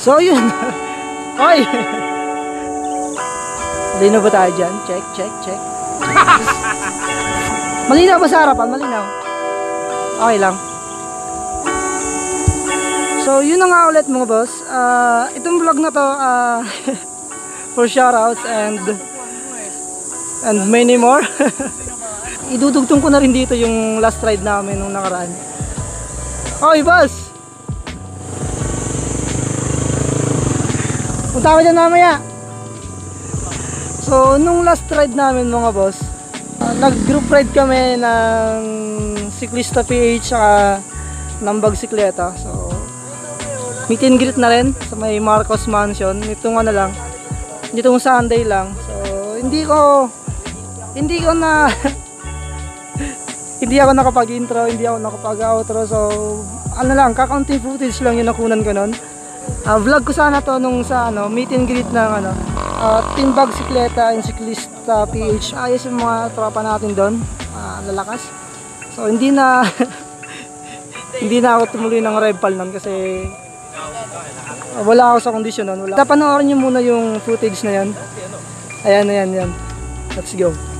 So yun. Oy! Malinaw ba tayo dyan? Check, check, check. Malinaw ba sa harapan? Malinaw. Okay lang. So yun na nga ulit mga boss. Ah, itong vlog na to ah, for shoutouts and and many more. Idudugtong ko na rin dito yung last ride namin nung nakaraan. Oy, boss! Punta ka dyan mamaya. So, nung last ride namin mga boss, uh, nag-group ride kami ng Siklista PH saka ng Bagsikleta. So, meet and greet na rin sa may Marcos Mansion. Itong ano lang, itong Sunday lang. So, hindi ko, hindi ko na, hindi ako nakapag-intro, hindi ako nakapag-outro. So, ano lang, kakaunting footage lang yung nakunan ko nun. Ah, vlog ko sana to nung sa ano, meet and greet ng ano, uh, Team Bag Sikleta and Siklista PH. Ayos yung mga tropa natin doon, ah, lalakas. So hindi na hindi na ako tumuloy ng rival nun kasi ah, wala ako sa kondisyon nun. Wala. Panoorin niyo muna yung footage na yan. Ayan, ayan, ayan. Let's go.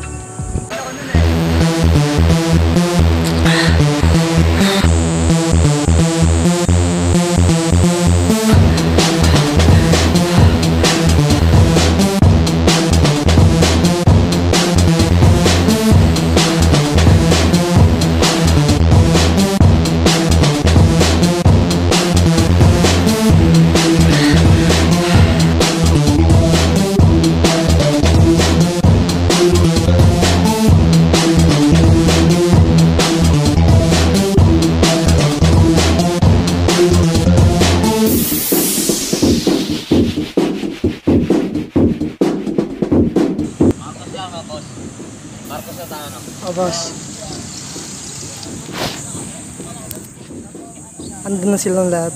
Andun na silang lahat.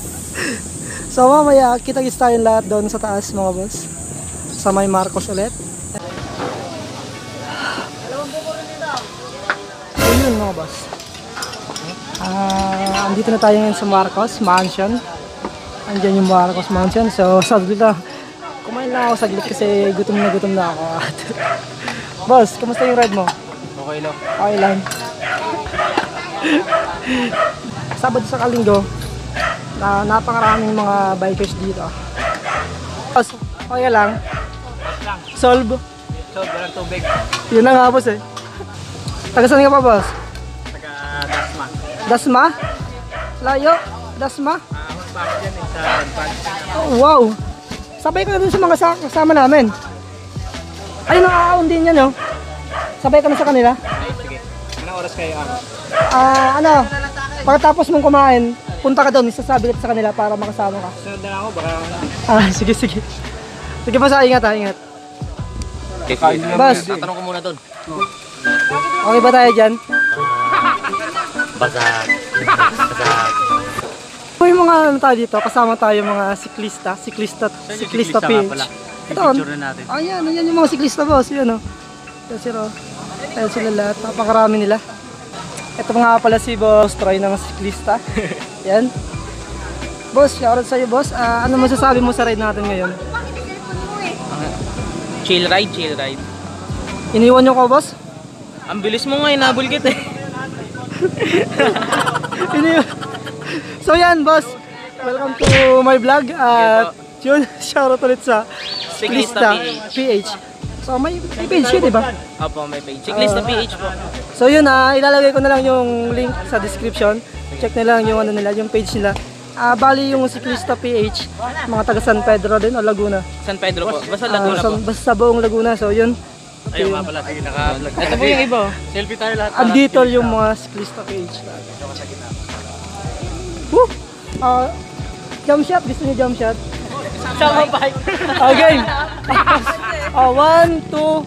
so mamaya, kita-kits tayong lahat doon sa taas mga boss. Sa may Marcos ulit. So yun mga boss. Ah, andito na tayo ngayon sa Marcos Mansion. Andiyan yung Marcos Mansion. So saglit na. Kumain lang ako saglit kasi gutom na gutom na ako. boss, kumusta yung ride mo? Okay lang. Okay lang. Sabado sa kalinggo, na napakaraming mga bikers dito. Boss, okay lang. Solve. So, walang tubig. Yun na nga boss eh. Taga saan ka pa boss? Taga Dasma. Dasma? Layo? Dasma? Pa ako dyan eh, sa. Oh, wow! Sabay ka na dun sa mga sa- kasama namin. Ay, nakakaon din yan, no? Sabay ka na sa kanila. Ay, sige. Anong oras kayo ang? Ah, ano? Pagkatapos mong kumain, punta ka doon, isasabi kita sa kanila para makasama ka. Sunod na lang ako, baka... Ah, sige, sige. Sige pa sa ingat ha, ingat. Boss, Tatanong ko muna doon. okay ba tayo dyan? Basag. Basag. May mga ano tayo dito, kasama tayo mga siklista, siklista, siklista page. Ito, na natin. ayan, ayan yung mga siklista boss, yun o. Yan sila, ayan sila lahat, napakarami nila. Ito nga pala si Boss Troy ng siklista. yan. Boss, shoutout sa'yo boss. Ah, ano masasabi mo sa ride natin ngayon? Chill ride, chill ride. Iniwan nyo ko boss? Ang bilis mo nga, inabulgit eh. Ini So yan, boss. Welcome to my vlog. At yun, shoutout ulit sa Siklista PH. So may, may page yun, di ba? Opo, may page. Checklist na PH po. So yun ah, ilalagay ko na lang yung link sa description. Check na lang yung ano nila, yung page nila. Ah, bali yung Siklista PH, mga taga San Pedro din o Laguna. San Pedro po. Basta Ah, Laguna sa, po. basta sa buong Laguna. So yun, Ayun nga pala, sige naka-vlog. Ito po yung iba. oh. Selfie tayo lahat. andito yung mga Siklista PH. Woo! Ah, jump shot, gusto niyo jump shot? Sama bike. Okay. oh, one, two.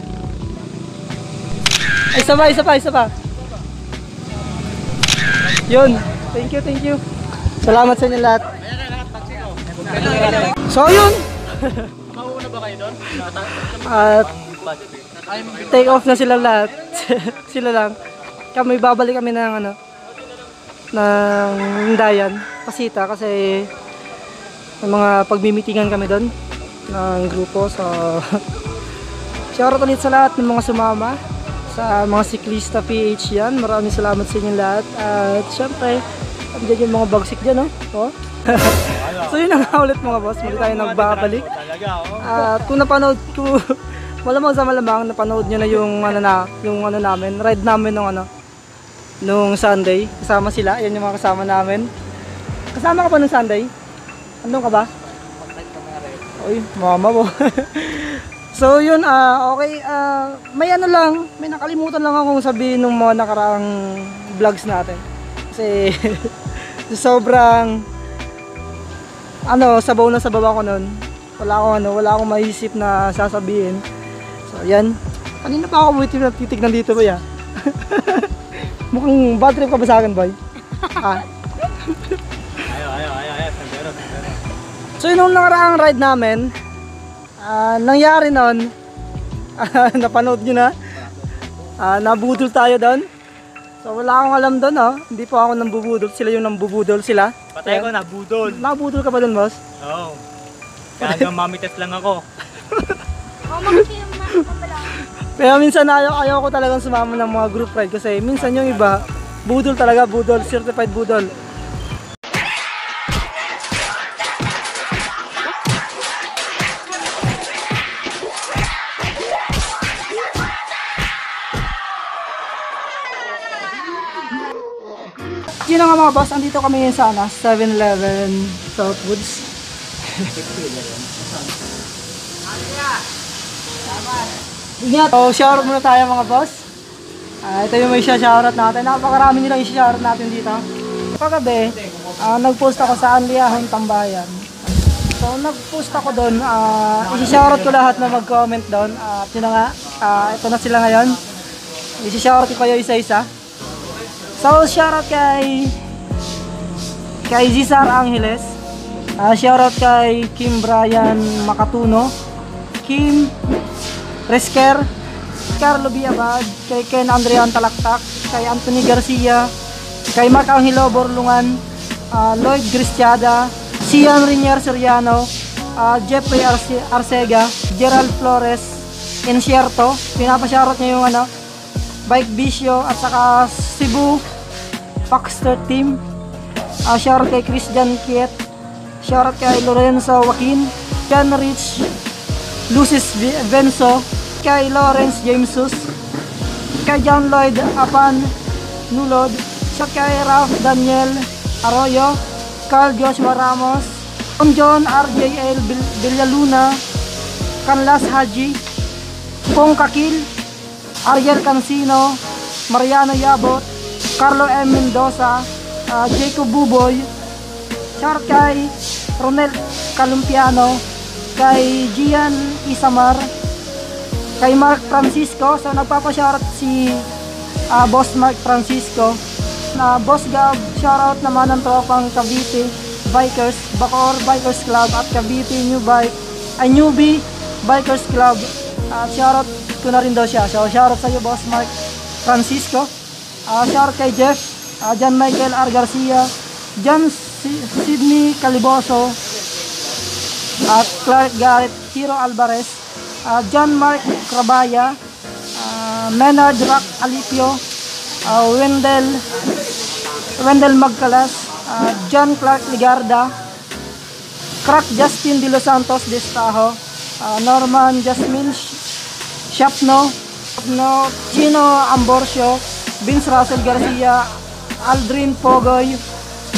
Isa pa, isa pa, isa pa. Yun. Thank you, thank you. Salamat sa inyo lahat. So, yun. Mauna ba kayo doon? At take off na sila lahat. sila lang. kami babalik kami ng ano ng Dayan, Pasita kasi may mga pagmimitingan kami doon ng grupo so shoutout ulit sa lahat ng mga sumama sa mga siklista PH yan. Maraming salamat sa inyong lahat. At syempre andyan yung mga bagsik dyan no? oh. so yun na nga ulit mga boss. Muli tayo nagbabalik. At kung napanood ko malamang sa malamang napanood nyo na yung ano na yung ano namin ride namin nung ano nung Sunday. Kasama sila. Yan yung mga kasama namin. Kasama ka pa nung Sunday? Andun ka ba? Uy, mama mo. so yun, ah okay, ah may ano lang, may nakalimutan lang akong sabihin ng mga nakaraang vlogs natin. Kasi sobrang ano, sabaw na sabaw ako nun. Wala akong ano, wala akong maisip na sasabihin. So yan. Kanina pa ako buti na titignan dito ba ya? Mukhang bad trip ka ba sa akin, boy? ah, Ayaw, ayaw, ayaw, ayaw. Sandero, sandero. So yun nung nakaraang ride namin, ah, nangyari nun, ah, napanood nyo na, ah, nabudol tayo doon. So wala akong alam doon, oh. hindi po ako nambubudol, sila yung nambubudol sila. Patay ko na, budol. Nabudol ka ba doon, boss? Oo. Kaya hanggang mamitas lang ako. Kaya minsan ayaw, ayaw ko talagang sumama ng mga group ride kasi minsan yung iba, budol talaga, budol, certified budol. Yun nga mga boss, andito kami ngayon sa ano, 7-Eleven Southwoods. Ingat! So, shoutout muna tayo mga boss. Ah, ito yung may shoutout natin. Napakarami nilang i-shoutout natin dito. Kagabi, ah, nag-post ako sa Anliahon Tambayan. So, nag-post ako doon. Uh, i-shoutout ko lahat na mag-comment doon. At yun nga, ah, ito na sila ngayon. I-shoutout ko kayo isa-isa. So, shoutout kay kay Zizar Angeles. Ah, shoutout kay Kim Brian Makatuno. Kim Resker, Carlo Biabad, kay Ken Andrean Talaktak, kay Anthony Garcia, kay Mark Angelo Borlungan, ah, Lloyd Gristiada, Sian Rinier Soriano, ah, Jeffrey Arce- Arcega, Gerald Flores, Encierto, pinapashoutout niya yung ano, Bike Bisyo at saka Cebu Foxter Team. Uh, shoutout kay Christian Kiet. Shoutout kay Lorenzo Joaquin. Ken Rich. Lucis Venso. Kay Lawrence Jamesus. Kay John Lloyd Apan Nulod. Siya kay Ralph Daniel Arroyo. Carl Joshua Ramos. Tom John RJL Villaluna. Canlas Haji. Pong Kakil. Ariel Cancino. Mariano Yabot. Carlo M. Mendoza, ah, Jacob Buboy, shout kay Ronel Calumpiano, kay Gian Isamar, kay Mark Francisco, so nagpapashoutout si ah, Boss Mark Francisco, na Boss Gab, shoutout naman ng tropang Cavite Bikers, Bacor Bikers Club at Cavite New Bike, ay Newbie Bikers Club, at shoutout ko na rin daw siya, so shoutout sa iyo Boss Mark Francisco, Ah, shout kay Jeff, ah, John Michael R. Garcia, John Si- Sidney Caliboso, at Clark Garrett, Hiro Alvarez, ah, John Mark Crabaya, ah, Menard Rock Alipio, ah, Wendell, Wendell Magcalas, ah, John Clark Ligarda, Crack Justin De Los Santos Destajo, ah, Norman Jasmine Shapno, no, Chino Amborcio, Vince Russell Garcia, Aldrin Pogoy,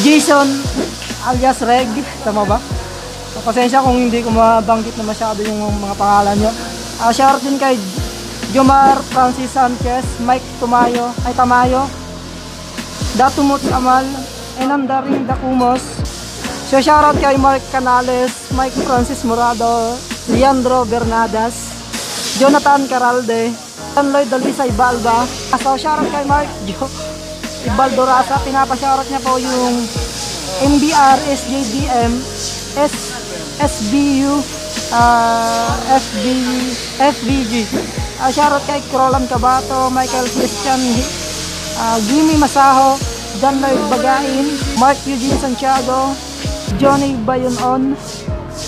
Jason alias Reg, tama ba? So, pasensya kung hindi ko mabanggit na masyado yung mga pangalan nyo. Ah, shoutout din kay Jomar Francis Sanchez, Mike Tumayo, ay Tamayo, Datumot Amal, Enandaring Dakumos. So shoutout kay Mark Canales, Mike Francis Morado, Leandro Bernadas, Jonathan Caralde, John Lloyd Dalisa Ibalba. So shoutout kay Mark Jo Ibaldo Rasa, pinapashoutout niya po yung MBR, SJDM, S, SBU, ah, FB, FBG. Uh, shoutout kay Crolan Cabato, Michael Christian ah, Jimmy Masaho, John Lloyd Bagain, Mark Eugene Santiago, Johnny Bayonon,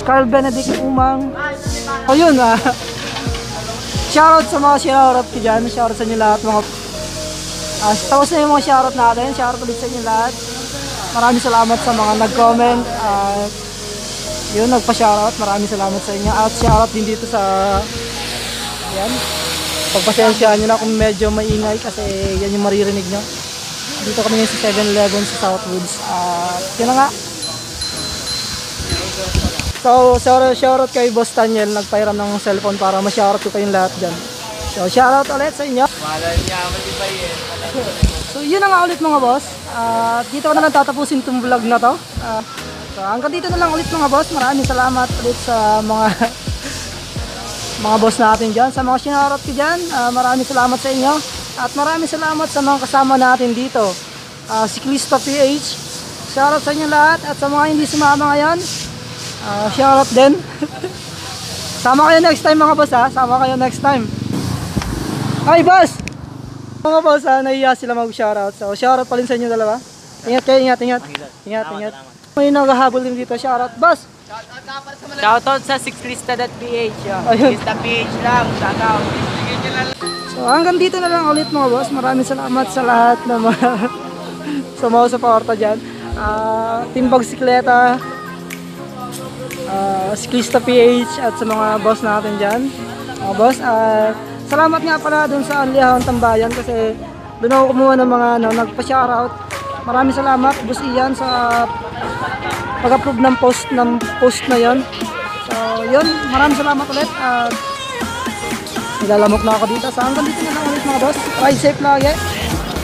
Carl Benedict Umang. O yun ah. Shoutout sa mga shoutout ko dyan. Shoutout sa inyo lahat mga Ah, tapos na yung mga shoutout natin. Shoutout ulit sa inyo lahat. Maraming salamat sa mga nag-comment. At yun, nagpa-shoutout. Maraming salamat sa inyo. At shoutout din dito sa yan. Pagpasensyaan nyo na kung medyo maingay kasi yan yung maririnig nyo. Dito kami sa 7-Eleven sa Southwoods. At yun na nga. So, shoutout, shoutout kay Boss Daniel. Nagpairam ng cellphone para ma-shoutout ko kayong lahat dyan. So, shoutout ulit sa inyo. So yun na nga ulit mga boss. Ah, dito ko na lang tatapusin itong vlog na to. Ah, so hanggang dito na lang ulit mga boss. Maraming salamat ulit sa mga mga boss natin dyan. Sa mga sinarot ko dyan, ah, maraming salamat sa inyo. At maraming salamat sa mga kasama natin dito. Ah, si Clisto PH. Shoutout sa inyo lahat. At sa mga hindi sumama ngayon, ah, shoutout din. Sama kayo next time mga boss ha. Sama kayo next time. Hi boss! Mga boss, ah, nahiya sila mag-shoutout. So, shoutout pa rin sa inyo dalawa. Ingat kayo, ingat, ingat. Ingat, ingat. May naghahabol din dito, shoutout. Boss! Shoutout sa sixlista.ph. Ayun. Oh. Lista.ph lang. Shoutout. So, hanggang dito na lang ulit mga boss. Maraming salamat sa lahat na mga sa mga suporta dyan. Ah, Team Bagsikleta, uh, Siklista PH at sa mga boss natin dyan. Mga boss, at salamat nga pala dun sa Anlihawan Tambayan kasi doon ako kumuha ng mga ano, nagpa-shoutout. Maraming salamat, Boss Ian, sa pag-approve ng post ng post na yon. So, yun, maraming salamat ulit. At Nilalamok na ako dito. So hanggang dito na lang ulit mga boss. Ride safe lagi.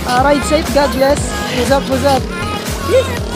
Ah, ride safe. God bless. What's up, what's up? Peace.